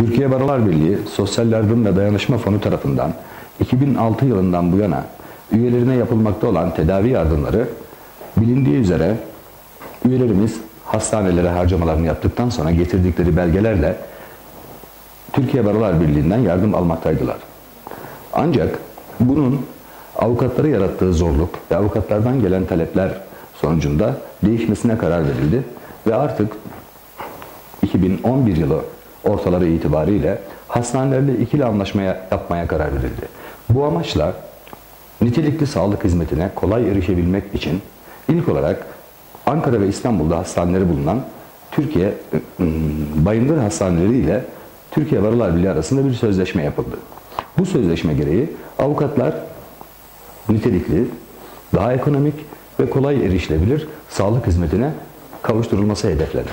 Türkiye Barolar Birliği Sosyal Yardım ve Dayanışma Fonu tarafından 2006 yılından bu yana üyelerine yapılmakta olan tedavi yardımları bilindiği üzere üyelerimiz hastanelere harcamalarını yaptıktan sonra getirdikleri belgelerle Türkiye Barolar Birliği'nden yardım almaktaydılar. Ancak bunun avukatları yarattığı zorluk ve avukatlardan gelen talepler sonucunda değişmesine karar verildi ve artık 2011 yılı ortaları itibariyle hastanelerle ikili anlaşmaya yapmaya karar verildi. Bu amaçla nitelikli sağlık hizmetine kolay erişebilmek için ilk olarak Ankara ve İstanbul'da hastaneleri bulunan Türkiye ıı, Bayındır Hastaneleri ile Türkiye Barolar Birliği arasında bir sözleşme yapıldı. Bu sözleşme gereği avukatlar nitelikli, daha ekonomik ve kolay erişilebilir sağlık hizmetine kavuşturulması hedeflendi.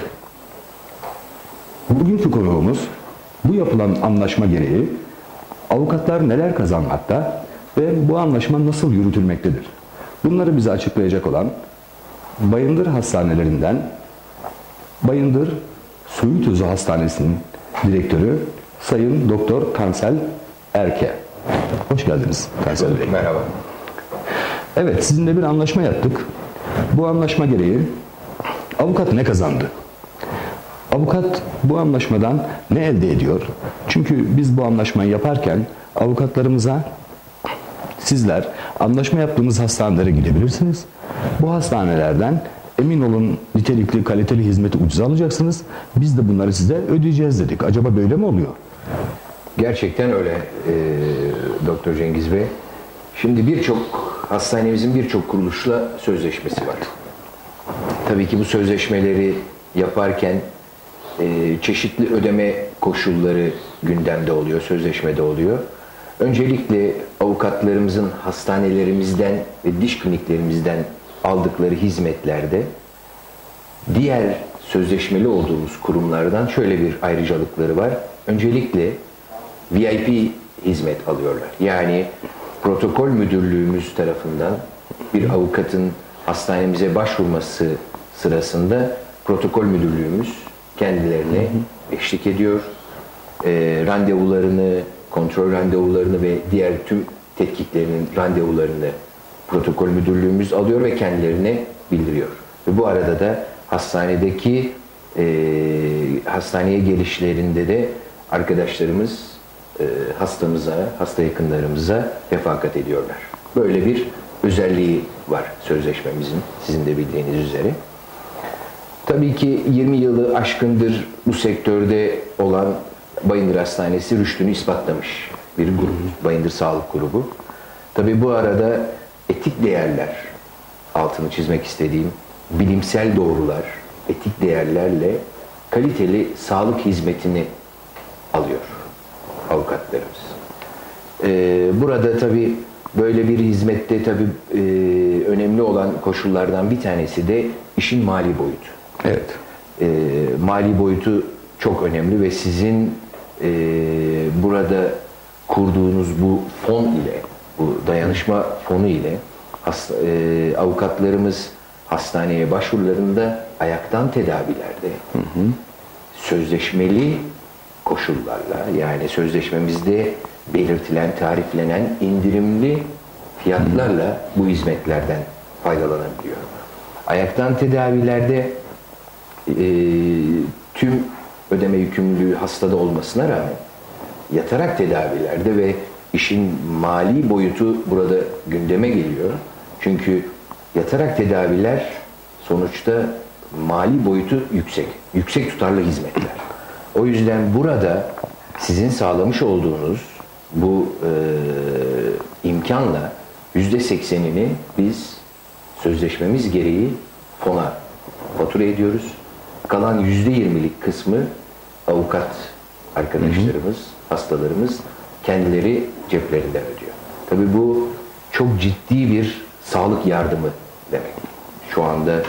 Bugünkü konuğumuz bu yapılan anlaşma gereği avukatlar neler kazanmakta ve bu anlaşma nasıl yürütülmektedir? Bunları bize açıklayacak olan Bayındır Hastanelerinden Bayındır Söğüt Özü Hastanesi'nin direktörü Sayın Doktor Kansel Erke. Hoş geldiniz Kansel Bey. Merhaba. Evet sizinle bir anlaşma yaptık. Bu anlaşma gereği avukat ne kazandı? Avukat bu anlaşmadan ne elde ediyor? Çünkü biz bu anlaşmayı yaparken avukatlarımıza sizler anlaşma yaptığımız hastanelere gidebilirsiniz. Bu hastanelerden emin olun nitelikli, kaliteli hizmeti ucuza alacaksınız. Biz de bunları size ödeyeceğiz dedik. Acaba böyle mi oluyor? Gerçekten öyle e, Doktor Cengiz Bey. Şimdi birçok hastanemizin birçok kuruluşla sözleşmesi var. Tabii ki bu sözleşmeleri yaparken çeşitli ödeme koşulları gündemde oluyor, sözleşmede oluyor. Öncelikle avukatlarımızın hastanelerimizden ve diş kliniklerimizden aldıkları hizmetlerde diğer sözleşmeli olduğumuz kurumlardan şöyle bir ayrıcalıkları var. Öncelikle VIP hizmet alıyorlar. Yani protokol müdürlüğümüz tarafından bir avukatın hastanemize başvurması sırasında protokol müdürlüğümüz kendilerine eşlik ediyor. E, randevularını, kontrol randevularını ve diğer tüm tetkiklerinin randevularını protokol müdürlüğümüz alıyor ve kendilerine bildiriyor. Ve bu arada da hastanedeki e, hastaneye gelişlerinde de arkadaşlarımız e, hastamıza, hasta yakınlarımıza refakat ediyorlar. Böyle bir özelliği var sözleşmemizin sizin de bildiğiniz üzere. Tabii ki 20 yılı aşkındır bu sektörde olan Bayındır Hastanesi rüştünü ispatlamış bir grup, Bayındır Sağlık Grubu. Tabii bu arada etik değerler, altını çizmek istediğim bilimsel doğrular, etik değerlerle kaliteli sağlık hizmetini alıyor avukatlarımız. Ee, burada tabii böyle bir hizmette tabii e, önemli olan koşullardan bir tanesi de işin mali boyutu. Evet. E, mali boyutu çok önemli ve sizin e, burada kurduğunuz bu fon ile, bu dayanışma fonu ile hasta, e, avukatlarımız hastaneye başvurularında ayaktan tedavilerde hı hı. sözleşmeli koşullarla yani sözleşmemizde belirtilen, tariflenen indirimli fiyatlarla bu hizmetlerden faydalanabiliyor. Ayaktan tedavilerde e, tüm ödeme yükümlülüğü hastada olmasına rağmen yatarak tedavilerde ve işin mali boyutu burada gündeme geliyor. Çünkü yatarak tedaviler sonuçta mali boyutu yüksek. Yüksek tutarlı hizmetler. O yüzden burada sizin sağlamış olduğunuz bu e, imkanla yüzde seksenini biz sözleşmemiz gereği fona fatura ediyoruz. Kalan yüzde yirmilik kısmı avukat arkadaşlarımız, hı hı. hastalarımız kendileri ceplerinden ödüyor. Tabii bu çok ciddi bir sağlık yardımı demek. Şu anda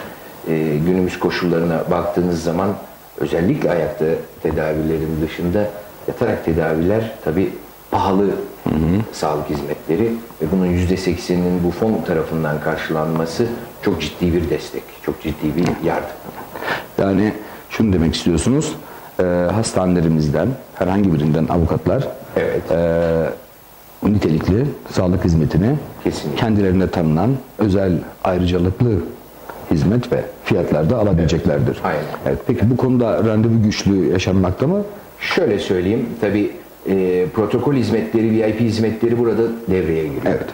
e, günümüz koşullarına baktığınız zaman özellikle ayakta tedavilerin dışında yatarak tedaviler tabi pahalı hı hı. sağlık hizmetleri ve bunun yüzde sekseninin bu fon tarafından karşılanması çok ciddi bir destek, çok ciddi bir yardım. Yani şunu demek istiyorsunuz, e, hastanelerimizden herhangi birinden avukatlar Evet. e, nitelikli sağlık hizmetini Kesinlikle. kendilerine tanınan özel ayrıcalıklı hizmet ve fiyatlarda alabileceklerdir. Aynen. Evet, peki bu konuda randevu güçlüğü yaşanmakta mı? Şöyle söyleyeyim, tabii e, protokol hizmetleri, VIP hizmetleri burada devreye giriyor. Evet.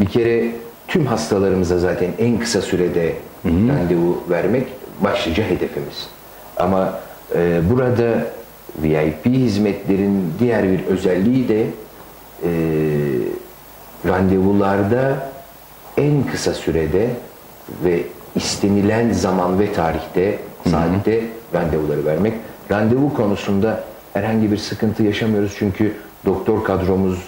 Bir kere tüm hastalarımıza zaten en kısa sürede randevu vermek başlıca hedefimiz. Ama e, burada VIP hizmetlerin diğer bir özelliği de e, randevularda en kısa sürede ve istenilen zaman ve tarihte, saatte randevuları vermek. Randevu konusunda herhangi bir sıkıntı yaşamıyoruz çünkü doktor kadromuz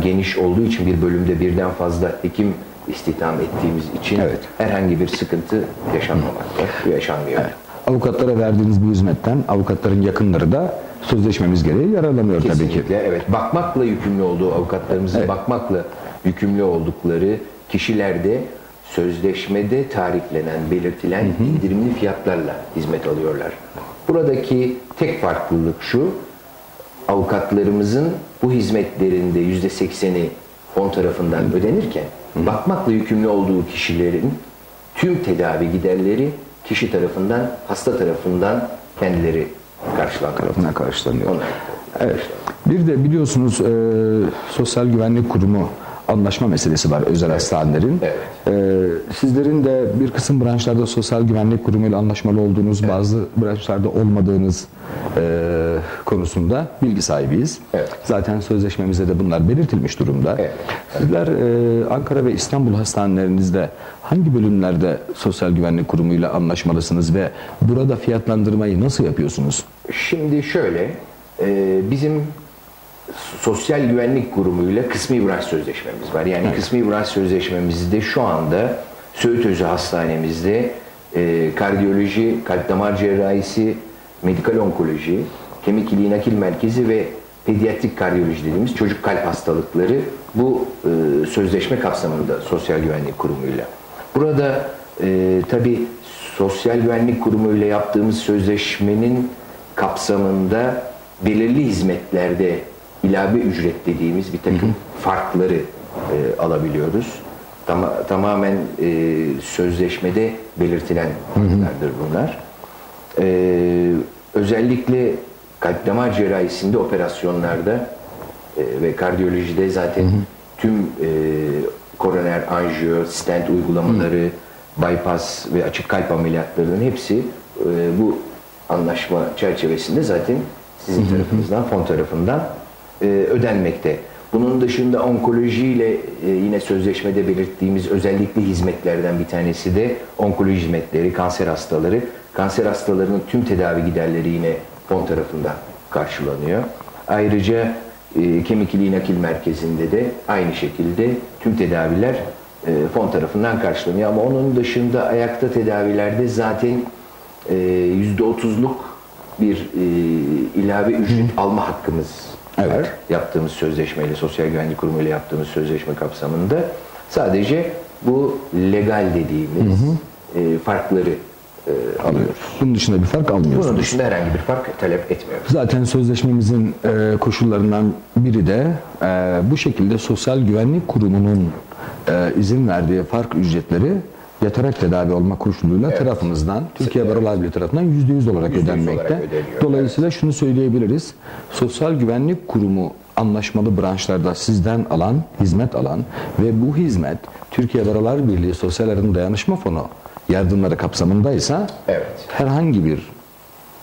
geniş olduğu için bir bölümde birden fazla hekim istihdam ettiğimiz için Evet. herhangi bir sıkıntı yaşanmamakta, yaşanmıyor. Avukatlara verdiğiniz bu hizmetten avukatların yakınları da sözleşmemiz gereği yararlanıyor tabii ki. Kesinlikle evet. Bakmakla yükümlü olduğu avukatlarımızın Evet. bakmakla yükümlü oldukları kişilerde sözleşmede tarihlenen, belirtilen indirimli fiyatlarla hizmet alıyorlar. Buradaki tek farklılık şu, avukatlarımızın bu hizmetlerinde yüzde sekseni fon tarafından ödenirken, bakmakla yükümlü olduğu kişilerin tüm tedavi giderleri kişi tarafından, hasta tarafından kendileri karşılanıyor. tarafından karşılanıyor. Evet. Bir de biliyorsunuz e, Sosyal Güvenlik Kurumu anlaşma meselesi var özel hastanelerin. Evet. E, sizlerin de bir kısım branşlarda Sosyal Güvenlik Kurumu ile anlaşmalı olduğunuz, bazı branşlarda olmadığınız e, konusunda bilgi sahibiyiz. Evet. Zaten sözleşmemizde de bunlar belirtilmiş durumda. Evet. Sizler e, Ankara ve İstanbul hastanelerinizde hangi bölümlerde Sosyal Güvenlik Kurumu ile anlaşmalısınız ve burada fiyatlandırmayı nasıl yapıyorsunuz? Şimdi şöyle, e, bizim sosyal güvenlik kurumuyla kısmi branş sözleşmemiz var. Yani kısmi branş sözleşmemizde şu anda Söğüt Özü Hastanemizde e, kardiyoloji, kalp damar cerrahisi, medikal onkoloji, kemik iliği nakil merkezi ve pediatrik kardiyoloji dediğimiz çocuk kalp hastalıkları bu e, sözleşme kapsamında sosyal güvenlik kurumuyla. Burada e, tabi sosyal güvenlik kurumuyla yaptığımız sözleşmenin kapsamında belirli hizmetlerde ilave ücret dediğimiz bir takım farkları e, alabiliyoruz. Tama- tamamen e, sözleşmede belirtilen farklardır bunlar. E, özellikle kalp damar cerrahisinde operasyonlarda e, ve kardiyolojide zaten tüm e, koroner anjiyo, stent uygulamaları, bypass ve açık kalp ameliyatlarının hepsi e, bu anlaşma çerçevesinde zaten sizin tarafınızdan, fon tarafından e, ödenmekte. Bunun dışında onkolojiyle e, yine sözleşmede belirttiğimiz özellikle hizmetlerden bir tanesi de onkoloji hizmetleri, kanser hastaları. Kanser hastalarının tüm tedavi giderleri yine fon tarafından karşılanıyor. Ayrıca e, kemik iliği nakil merkezinde de aynı şekilde tüm tedaviler e, fon tarafından karşılanıyor. Ama onun dışında ayakta tedavilerde zaten e, %30'luk bir e, ilave ücret alma hakkımız var. Evet. Yaptığımız sözleşmeyle, Sosyal Güvenlik Kurumu ile yaptığımız sözleşme kapsamında sadece bu legal dediğimiz e, farkları e, alıyoruz. Bunun dışında bir fark almıyorsunuz. Bunun dışında herhangi bir fark talep etmiyoruz. Zaten sözleşmemizin e, koşullarından biri de e, bu şekilde Sosyal Güvenlik Kurumu'nun e, izin verdiği fark ücretleri yatarak tedavi olma koşuluyla tarafımızdan, Türkiye Barolar Birliği tarafından %100 olarak %100 ödenmekte. olarak ödeniyor, Dolayısıyla şunu söyleyebiliriz. Sosyal Güvenlik Kurumu anlaşmalı branşlarda sizden alan, hizmet alan ve bu hizmet Türkiye Barolar Birliği Sosyal Yardım Dayanışma Fonu yardımları kapsamındaysa Evet. herhangi bir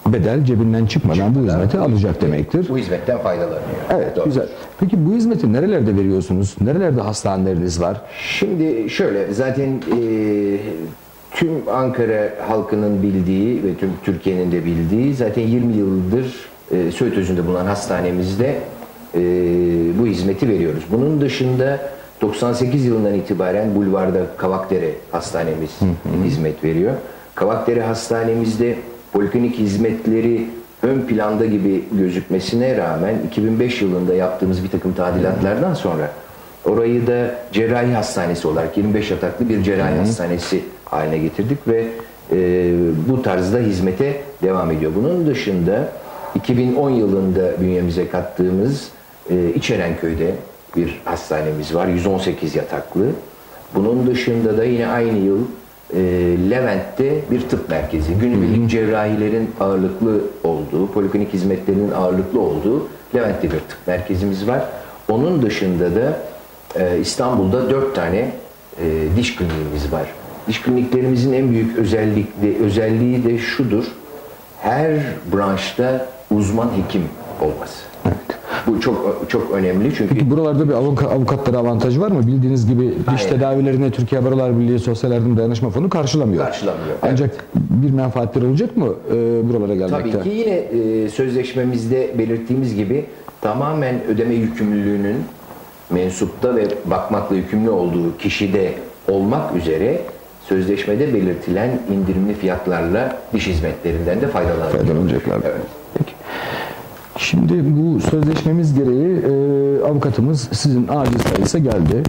bedel cebinden çıkmadan bu hizmeti alacak demektir. Bu hizmetten faydalanıyor. Evet, Doğru. güzel. Peki bu hizmeti nerelerde veriyorsunuz? Nerelerde hastaneleriniz var? Şimdi şöyle zaten e, tüm Ankara halkının bildiği ve tüm Türkiye'nin de bildiği zaten 20 yıldır e, Söğüt Özü'nde bulunan hastanemizde e, bu hizmeti veriyoruz. Bunun dışında 98 yılından itibaren Bulvar'da Kavakdere Hastanemiz hizmet veriyor. Kavakdere Hastanemizde poliklinik hizmetleri ön planda gibi gözükmesine rağmen 2005 yılında yaptığımız bir takım tadilatlardan sonra orayı da cerrahi hastanesi olarak 25 yataklı bir cerrahi hastanesi haline getirdik ve e, bu tarzda hizmete devam ediyor. Bunun dışında 2010 yılında bünyemize kattığımız e, İçerenköy'de bir hastanemiz var. 118 yataklı. Bunun dışında da yine aynı yıl e, Levent'te bir tıp merkezi. Günübirlik cerrahilerin ağırlıklı olduğu, poliklinik hizmetlerinin ağırlıklı olduğu Levent'te bir tıp merkezimiz var. Onun dışında da e, İstanbul'da dört tane e, diş kliniğimiz var. Diş kliniklerimizin en büyük özellikli, özelliği de şudur. Her branşta uzman hekim olması. Bu çok çok önemli çünkü Peki buralarda bir avuka- avukatlara avantajı var mı? Bildiğiniz gibi diş Hayır. tedavilerini Türkiye Barolar Birliği Sosyal Yardım Dayanışma Fonu karşılamıyor. Karşılamıyor, Ancak bir menfaatleri olacak mı e, buralara gelmekte? Tabii ki yine e, sözleşmemizde belirttiğimiz gibi tamamen ödeme yükümlülüğünün mensupta ve bakmakla yükümlü olduğu kişide olmak üzere sözleşmede belirtilen indirimli fiyatlarla diş hizmetlerinden de faydalanabilir. Faydalanacaklar. Evet. Şimdi bu sözleşmemiz gereği e, avukatımız sizin acil sayısı geldi.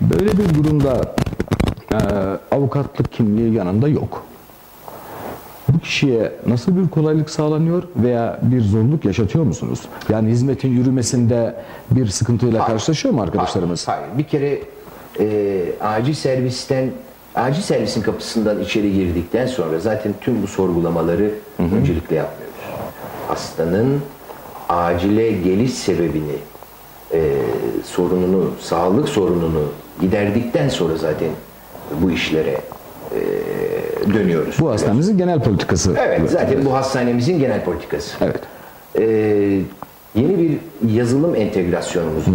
Böyle bir durumda e, avukatlık kimliği yanında yok. Bu kişiye nasıl bir kolaylık sağlanıyor veya bir zorluk yaşatıyor musunuz? Yani hizmetin yürümesinde bir sıkıntıyla karşılaşıyor mu arkadaşlarımız? Hayır. hayır. Bir kere e, acil servisten acil servisin kapısından içeri girdikten sonra zaten tüm bu sorgulamaları öncelikle yapmıyoruz. Hastanın acile geliş sebebini e, sorununu, sağlık sorununu giderdikten sonra zaten bu işlere e, dönüyoruz. Bu hastanemizin genel politikası. Evet, zaten bu hastanemizin genel politikası. Evet. Ee, yeni bir yazılım entegrasyonumuz var.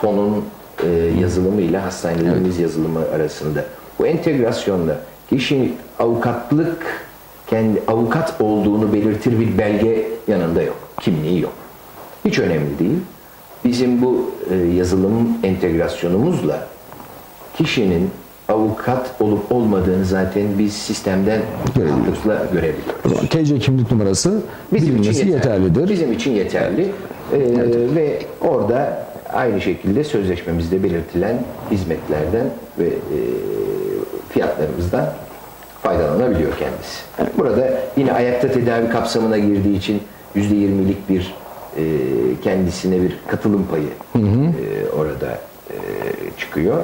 Fonun e, yazılımıyla hastanelerimiz yazılımı arasında. Bu entegrasyonda kişi avukatlık kendi avukat olduğunu belirtir bir belge yanında yok. Kimliği yok. Hiç önemli değil. Bizim bu e, yazılım entegrasyonumuzla kişinin avukat olup olmadığını zaten biz sistemden rahatlıkla görebiliyoruz. O zaman TC kimlik numarası Bizim için yeterli. yeterlidir. Bizim için yeterli. Ee, Ve orada aynı şekilde sözleşmemizde belirtilen hizmetlerden ve e, fiyatlarımızdan faydalanabiliyor kendisi. Yani burada yine ayakta tedavi kapsamına girdiği için %20'lik bir e, kendisine bir katılım payı e, orada e, çıkıyor.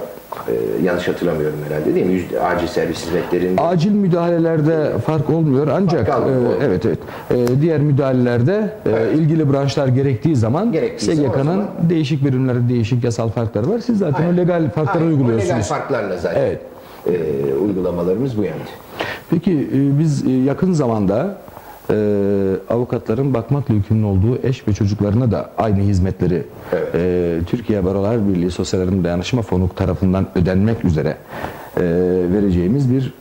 E, yanlış hatırlamıyorum herhalde değil mi? Yüzde, acil servis hizmetlerinde Acil müdahalelerde fark olmuyor ancak Fark e, evet evet E, diğer müdahalelerde e, ilgili branşlar gerektiği zaman SGK'nın değişik birimlerde değişik yasal farkları var. Siz zaten o legal farkları Aynen, o Legal uyguluyorsunuz. farklarla zaten Evet. e, uygulamalarımız bu yönde. Peki e, biz e, yakın zamanda e, avukatların bakmakla yükümlü olduğu eş ve çocuklarına da aynı hizmetleri Evet. e, Türkiye Barolar Birliği Sosyal Yardım Dayanışma Fonu tarafından ödenmek üzere e, vereceğimiz bir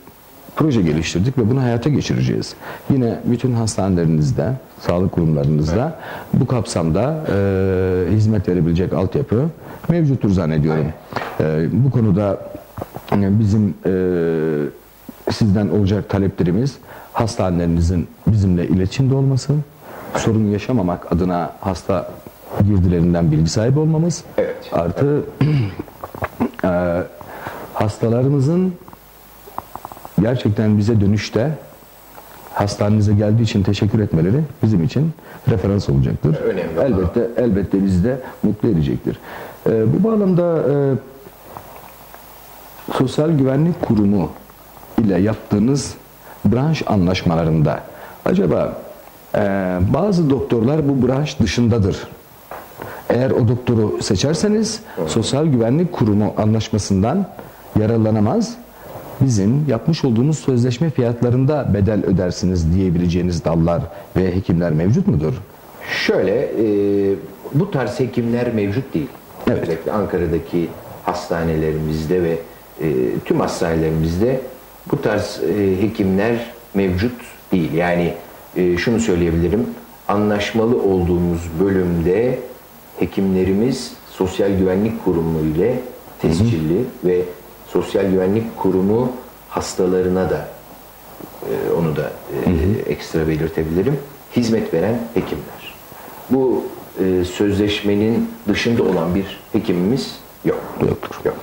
proje geliştirdik ve bunu hayata geçireceğiz. Yine bütün hastanelerinizde, sağlık kurumlarınızda bu kapsamda e, hizmet verebilecek altyapı mevcuttur zannediyorum. E, bu konuda e, bizim e, sizden olacak taleplerimiz hastanelerinizin bizimle iletişimde olması, sorun yaşamamak adına hasta girdilerinden bilgi sahibi olmamız, Evet. artı e, hastalarımızın gerçekten bize dönüşte hastanenize geldiği için teşekkür etmeleri bizim için referans olacaktır. Önemli Elbette elbette bizi de mutlu edecektir. E, bu bağlamda e, Sosyal Güvenlik Kurumu ile yaptığınız branş anlaşmalarında acaba e, bazı doktorlar bu branş dışındadır. Eğer o doktoru seçerseniz Sosyal Güvenlik Kurumu anlaşmasından yararlanamaz. Bizim yapmış olduğunuz sözleşme fiyatlarında bedel ödersiniz diyebileceğiniz dallar ve hekimler mevcut mudur? Şöyle, e, bu tarz hekimler mevcut değil. Evet. Özellikle Ankara'daki hastanelerimizde ve e, tüm hastanelerimizde bu tarz e, hekimler mevcut değil. Yani e, şunu söyleyebilirim, anlaşmalı olduğumuz bölümde hekimlerimiz Sosyal Güvenlik Kurumu ile tescilli ve Sosyal Güvenlik Kurumu hastalarına da e, onu da e, ekstra belirtebilirim. Hizmet veren hekimler. Bu e, sözleşmenin dışında olan bir hekimimiz yok. Yoktur. Yok.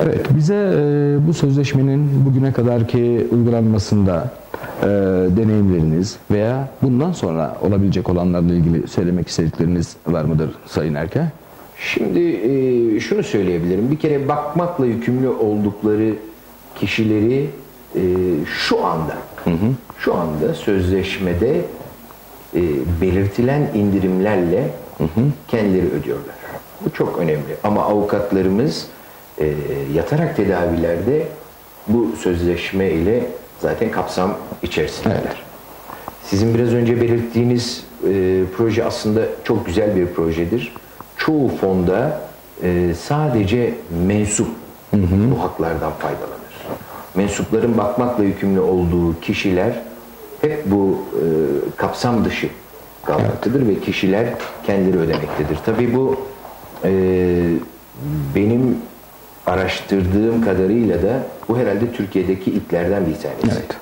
Evet, bize e, bu sözleşmenin bugüne kadarki uygulanmasında e, deneyimleriniz veya bundan sonra olabilecek olanlarla ilgili söylemek istedikleriniz var mıdır Sayın Erke? Şimdi e, şunu söyleyebilirim. Bir kere bakmakla yükümlü oldukları kişileri e, şu anda şu anda sözleşmede e, belirtilen indirimlerle kendileri ödüyorlar. Bu çok önemli. Ama avukatlarımız e, yatarak tedavilerde bu sözleşme ile zaten kapsam içerisindeler. Sizin biraz önce belirttiğiniz e, proje aslında çok güzel bir projedir. Çoğu fonda e, sadece mensup bu haklardan faydalanır. Mensupların bakmakla yükümlü olduğu kişiler hep bu e, kapsam dışı kalmaktadır ve kişiler kendileri ödemektedir. Tabii bu e, benim araştırdığım kadarıyla da bu herhalde Türkiye'deki ilklerden bir tanesi. Evet.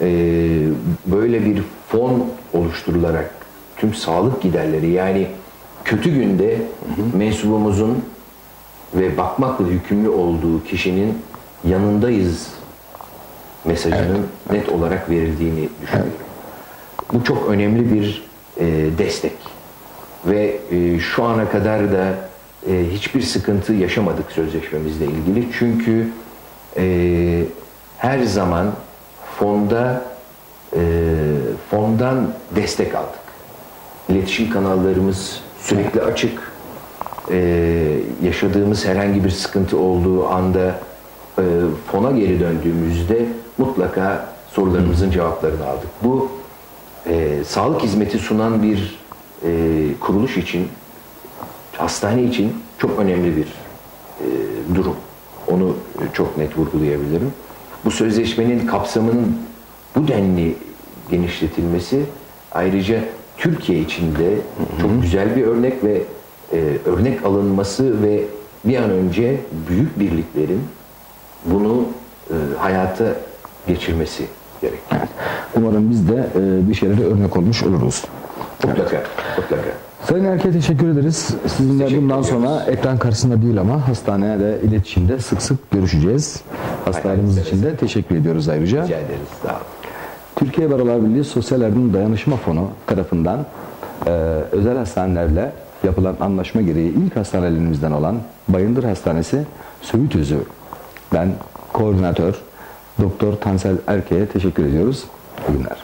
Ee, böyle bir fon oluşturularak tüm sağlık giderleri yani kötü günde mensubumuzun ve bakmakla yükümlü olduğu kişinin yanındayız mesajının net olarak verildiğini düşünüyorum. Bu çok önemli bir e, destek ve e, şu ana kadar da e, hiçbir sıkıntı yaşamadık sözleşmemizle ilgili çünkü e, her zaman fonda e, fondan destek aldık. İletişim kanallarımız sürekli açık. E, yaşadığımız herhangi bir sıkıntı olduğu anda e, fona geri döndüğümüzde mutlaka sorularımızın cevaplarını aldık. Bu e, sağlık hizmeti sunan bir e, kuruluş için, hastane için çok önemli bir e, durum. Onu çok net vurgulayabilirim. Bu sözleşmenin kapsamının bu denli genişletilmesi ayrıca Türkiye içinde çok güzel bir örnek ve e, örnek alınması ve bir an önce büyük birliklerin bunu e, hayata geçirmesi gerek. Evet. Umarım biz de e, bir şeylere örnek olmuş oluruz. Mutlaka, mutlaka. Sayın Erke teşekkür ederiz. Sizinle Teşekkür bundan ediyoruz. sonra ekran karşısında değil ama hastanede iletişimde sık sık görüşeceğiz. Hastanemiz için de teşekkür ediyoruz ayrıca. Rica ederiz. Sağ olun. Türkiye Barolar Birliği Sosyal Yardım Dayanışma Fonu tarafından e, özel hastanelerle yapılan anlaşma gereği ilk hastanelerimizden olan Bayındır Hastanesi Söğüt Özü ben koordinatör Doktor Tansel Erke'ye teşekkür ediyoruz. İyi günler.